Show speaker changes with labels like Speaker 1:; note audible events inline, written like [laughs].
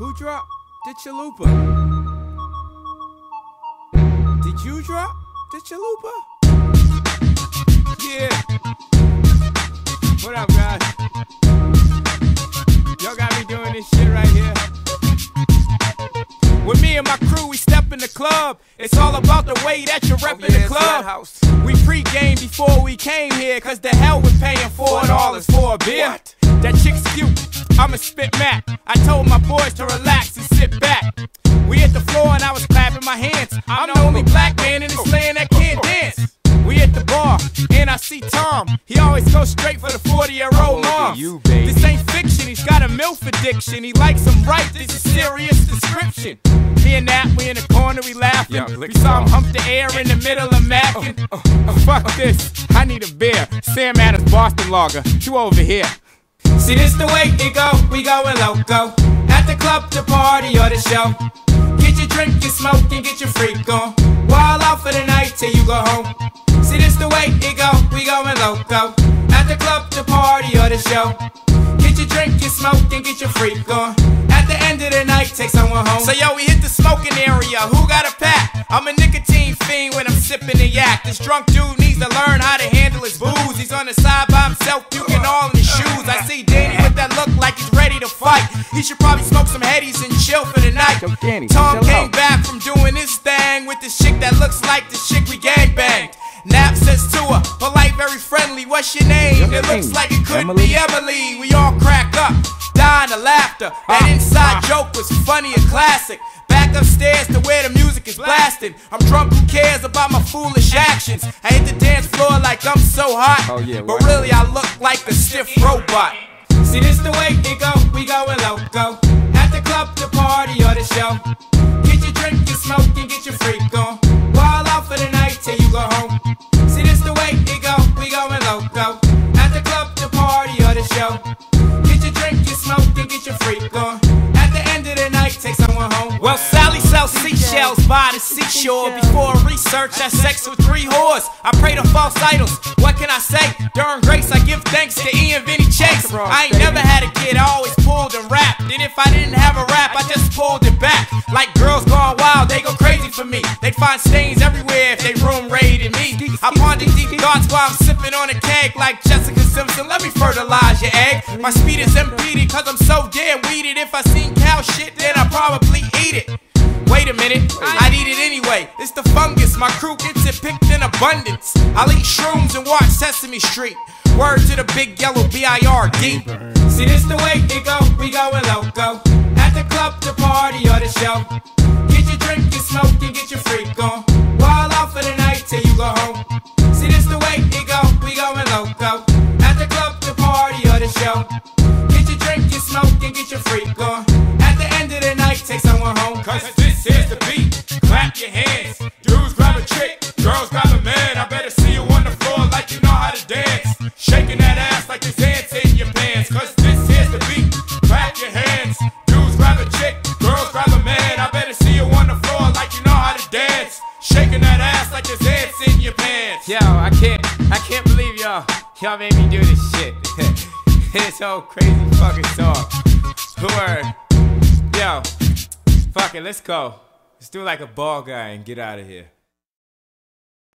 Speaker 1: Who dropped the chalupa? Did you drop the chalupa? Yeah. What up, guys? Y'all got me doing this shit right here. With me and my crew, we step in the club. It's all about the way that you're repping the club. We pre-game before we came here, cause the hell we're paying for it all is for a beer. Cute, I'ma spit Mac. I told my boys to relax and sit back. We hit the floor and I was clapping my hands. I'm the only black man in this land that can't dance. We at the bar and I see Tom. He always goes straight for the 40 year old mom. This ain't fiction, he's got a MILF addiction. He likes them right, this is serious description. Me and that, we in the corner, we laughing. we saw him hump the air in the middle of macking. Uh, uh, fuck this, I need a beer. Sam Adams, Boston Lager, you over here. See this the way it go, we going loco. At the club, the party, or the show. Get your drink, get smoke, and get your freak on. Wild out for the night till you go home. See this the way it go, we going loco. At the club, the party, or the show. Get your drink, get smoke, and get your freak on. At the end of the night, take someone home. So yo, we hit the smoking area. Who got a pack? I'm a nicotine fiend when I'm sipping the yak. This drunk dude needs to learn how to handle his booze. He's on the side by himself, puking all in. I see Danny with that look like he's ready to fight. He should probably smoke some headies and chill for the night. Tom came back from doing his thing with this chick that looks like the chick we gang banged. Nap says to her, polite, very friendly. What's your name? It looks like it could be Emily. We all crack up, dying of laughter. That inside joke was funny and classic. Back upstairs to where the music is blasting. I'm drunk, who cares about my foolish actions? I hit the dance floor like I'm so hot.
Speaker 2: Oh, yeah,
Speaker 1: but really I look like a stiff robot. See this the way it go, we going loco. At the club, the party, or the show. Get your drink, your smoke, and get your freak on. Wild out for the night till you go home. See this the way it go, we going loco. At the club, the party, or the show. Well, Sally sells seashells by the seashore. Before Re-Surch, had sex with three whores. I pray to false idols. What can I say? During grace, I give thanks to Ian Vinny Chase. I ain't never had a kid, I always pulled and rapped. And if I didn't have a rap, I just pulled it back. Like girls gone wild, they go crazy for me. They'd find stains everywhere if they room raided me. I ponder deep thoughts while I'm sipping on a keg like Jessica Simpson. Let me fertilize your egg. My speed is impeded cause I'm so damn weeded. If I seen cow shit, then I probably my crew gets it picked in abundance. I'll eat shrooms and watch Sesame Street. Word to the big yellow B-I-R-D. See this the way it go, we going loco. At the club, the party, or the show. Get your drink, get smoke, and get your freak on. Wild out for the night till you go home. See this the way it go, we going loco. At the club, the party, or the show. Get your drink, get smoke, and get your freak on. At the end of the night, take someone home. Cause this is the beat. Clap your hands. Dudes girls grab a man. I better see you on the floor like you know how to dance. Shaking that ass like there's ants in your pants. Cause this is the beat. Clap your hands. Dudes grab a chick, girls grab a man. I better see you on the floor like you know how to dance. Shaking that ass like there's ants in your pants. Yo, I can't, I can't believe y'all. Y'all made me do this shit. [laughs] this whole crazy fucking song. Word. Yo, fuck it, let's go. Let's do like a ball guy and get out of here.